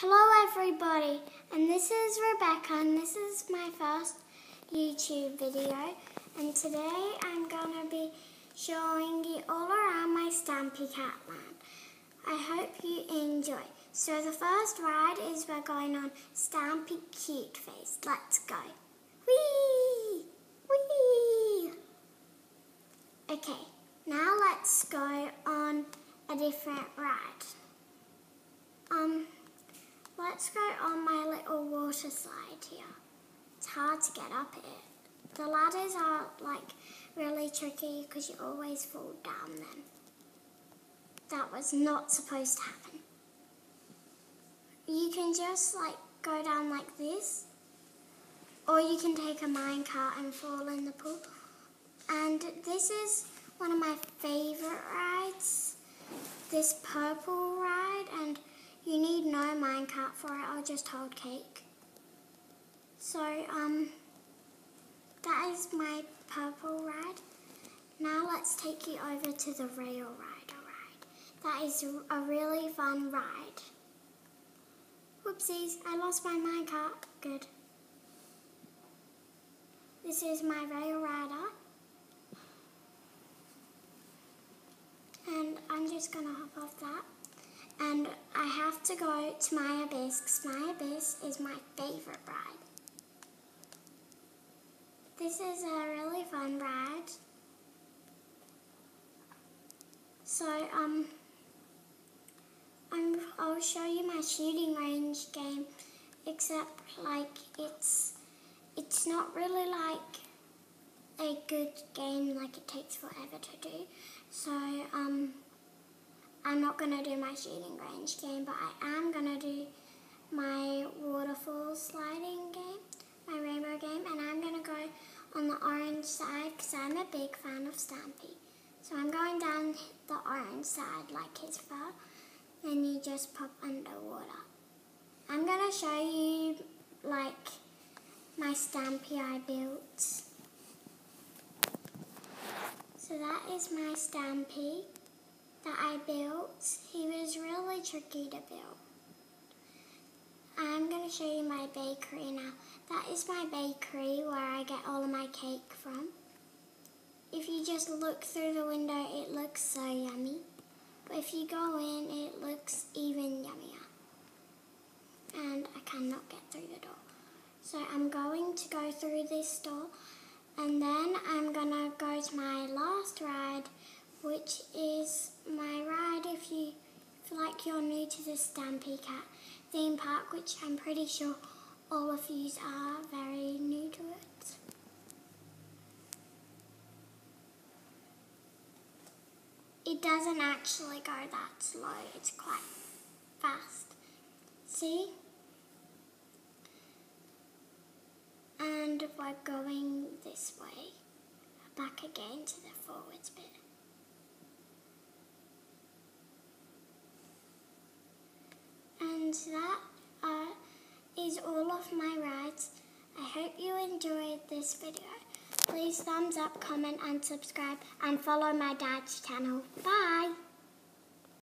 Hello everybody, and this is Rebecca, and this is my first YouTube video, and today I'm going to be showing you all around my Stampy Catland. I hope you enjoy. So the first ride is we're going on Stampy Cute Face. Let's go. Whee! Whee! Okay, now let's go on a different ride. Um, let's go on my little water slide here. It's hard to get up it. The ladders are like really tricky because you always fall down them. That was not supposed to happen. You can just like go down like this or you can take a minecart and fall in the pool. And this is one of my favorite rides, this purple ride and you need no minecart for it, I'll just hold cake. So, um, that is my purple ride. Now let's take you over to the rail rider ride. That is a really fun ride. Whoopsies, I lost my minecart. Good. This is my rail rider. And I'm just gonna hop off that and I have to go to my abyss because my abyss is my favorite ride. This is a really fun ride. So, um, I'm, I'll show you my shooting range game, except like it's, it's not really like a good game, like it takes forever to do. So, um, I'm not going to do my shooting range game, but I am going to do my waterfall sliding game, my rainbow game, and I'm going to go on the orange side because I'm a big fan of Stampy. So I'm going down the orange side like his fur, and you just pop underwater. I'm going to show you like my Stampy I built. So that is my Stampy that I built. He was really tricky to build. I'm going to show you my bakery now. That is my bakery where I get all of my cake from. If you just look through the window, it looks so yummy. But if you go in, it looks even yummier. And I cannot get through the door. So I'm going to go through this door and then I'm going to go to my last ride which is my ride if you feel like you're new to the Stampy Cat theme park, which I'm pretty sure all of you are very new to it. It doesn't actually go that slow, it's quite fast. See? And we're going this way, back again to the forwards bit. And that uh, all of my rides. I hope you enjoyed this video. Please thumbs up, comment and subscribe and follow my dad's channel. Bye!